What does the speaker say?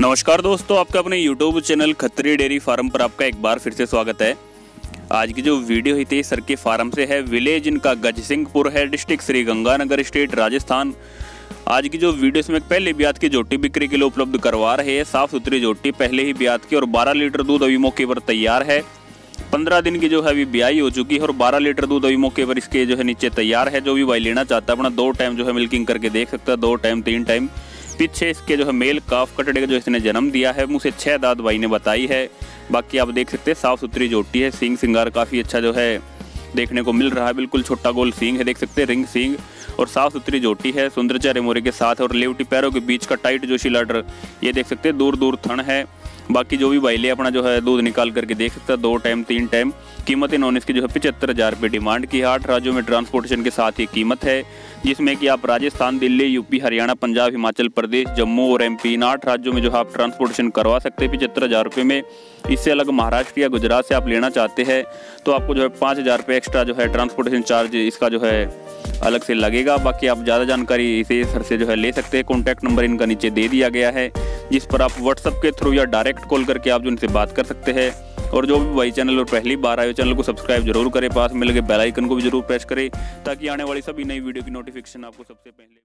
नमस्कार दोस्तों, आपका अपने YouTube channel Khatri dairy farm पर आपका एक बार फिर से स्वागत है। आज की जो वीडियो है सर के फार्म से है विलेज इनका गज सिंहपुर है, डिस्ट्रिक्ट श्री गंगानगर स्टेट, राजस्थान। आज की जो वीडियो, इसमें पहले ब्याज की जोटी बिक्री के लिए उपलब्ध करवा रहे हैं। साफ़ सुथरी जोटी, पहले ही ब्यात की और 12 लीटर दूध अभी मौके पर तैयार है। 15 दिन की जो है, अभी ब्याई हो चुकी है और 12 लीटर दूध अभी मौके पर इसके जो है, नीचे तैयार है। जो भी भाई लेना चाहता है, अपना दो टाइम जो है मिल्किंग करके देख सकता है, दो टाइम तीन टाइम पीछे इसके जो है मेल काफ कटड़े का जो इसने जन्म दिया है मुझसे छह दाद भाई ने बताई है। बाकी आप देख सकते हैं, साफ़ सुथरी जोटी है। सिंग सिंगार काफ़ी अच्छा जो है देखने को मिल रहा है। बिल्कुल छोटा गोल सिंग है, देख सकते हैं, रिंग सिंग और साफ़ सुथरी जोटी है। सुंदर चेहरे मोरे के साथ और लेवटी पैरों के बीच का टाइट जोशी लाडर ये देख सकते हैं दूर दूर थन है। बाकी जो भी भाई ले अपना जो है दूध निकाल करके देख सकता है, दो टाइम, तीन टाइम। कीमत इन्होंने इसकी जो है पचहत्तर हज़ार रुपये डिमांड की है। आठ राज्यों में ट्रांसपोर्टेशन के साथ ही कीमत है, जिसमें कि आप राजस्थान, दिल्ली, यूपी, हरियाणा, पंजाब, हिमाचल प्रदेश, जम्मू और एमपी, इन आठ राज्यों में जो है आप ट्रांसपोर्टेशन करवा सकते हैं पचहत्तर हज़ार रुपये में। इससे अलग महाराष्ट्र या गुजरात से आप लेना चाहते हैं तो आपको जो है पाँच हज़ार रुपये एक्स्ट्रा जो है ट्रांसपोर्टेशन चार्ज इसका जो है अलग से लगेगा। बाकी आप ज़्यादा जानकारी इसे सर से जो है ले सकते हैं। कॉन्टैक्ट नंबर इनका नीचे दे दिया गया है। जिस पर आप व्हाट्सअप के थ्रू या डायरेक्ट कॉल करके आप जो इनसे बात कर सकते हैं। और जो भी वही चैनल और पहली बार आए चैनल को सब्सक्राइब ज़रूर करें। पास में लगे बेल आइकन को भी ज़रूर प्रेस करें, ताकि आने वाली सभी नई वीडियो की नोटिफिकेशन आपको सबसे पहले